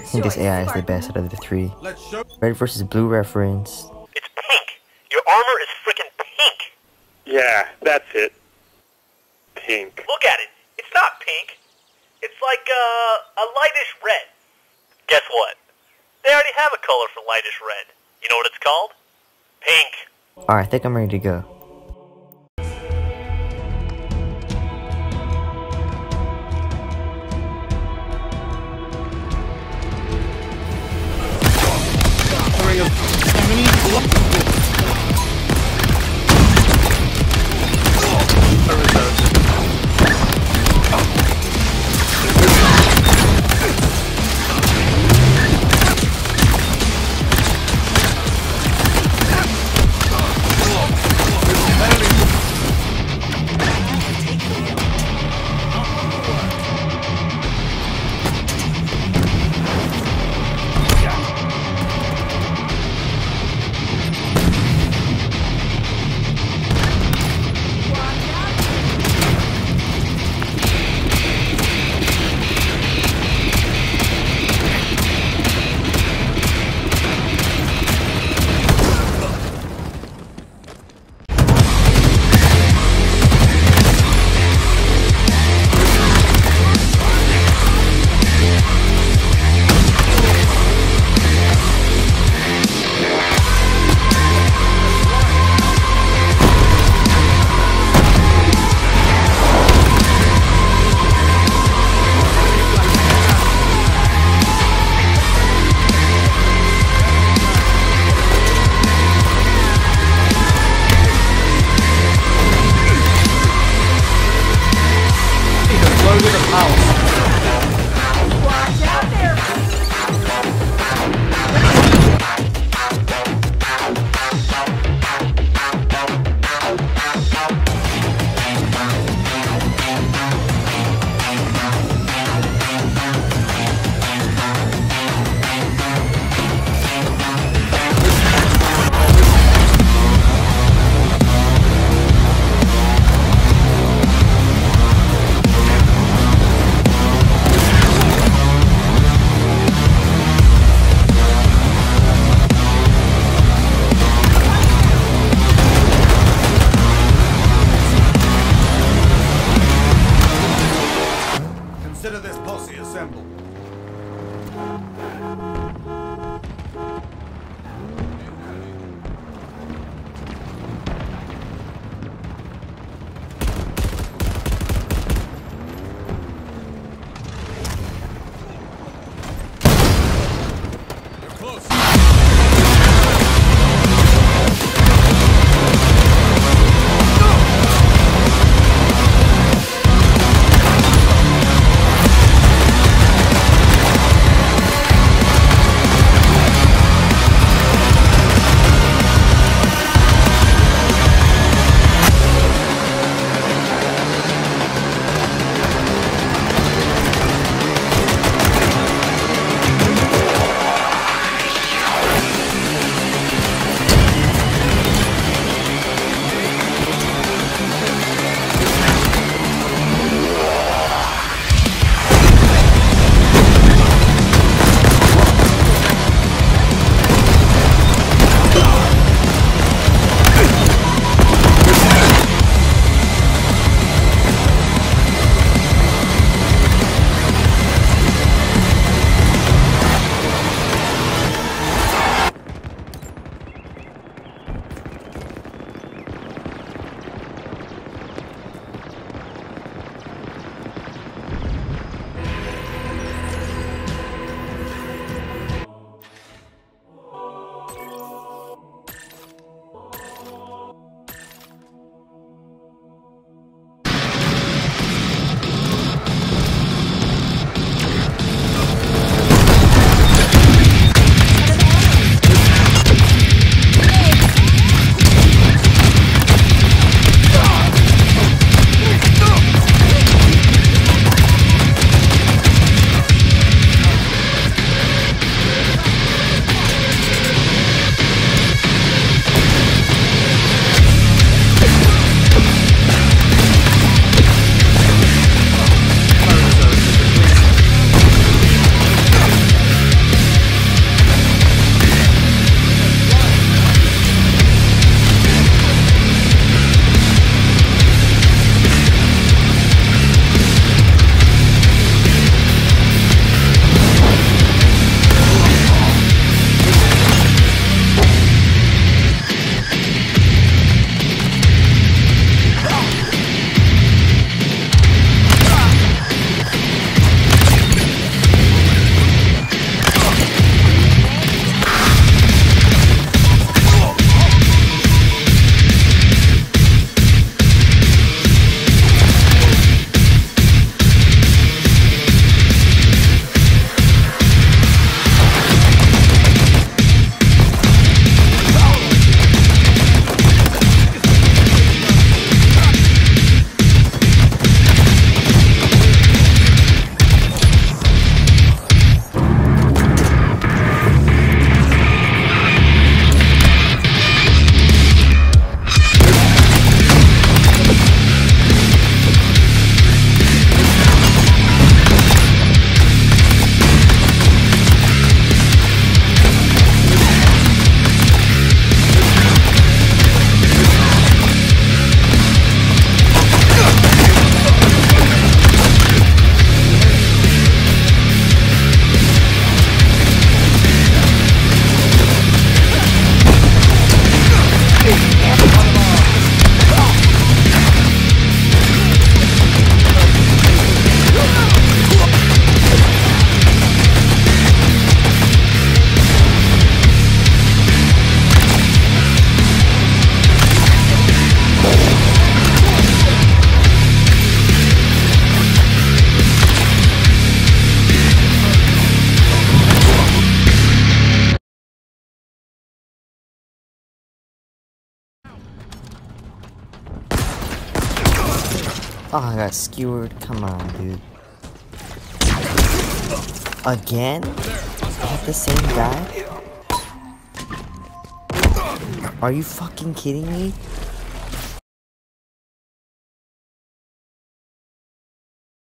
I think this AI is the best out of the three. Red versus blue reference. It's pink. Your armor is freaking pink. Yeah, that's it. Pink. Look at it. It's not pink. It's like uh, a lightish red. Guess what? They already have a color for lightish red. You know what it's called? Pink. Alright, I think I'm ready to go. Oh, I got skewered. Come on, dude. Again? Is that the same guy? Are you fucking kidding me?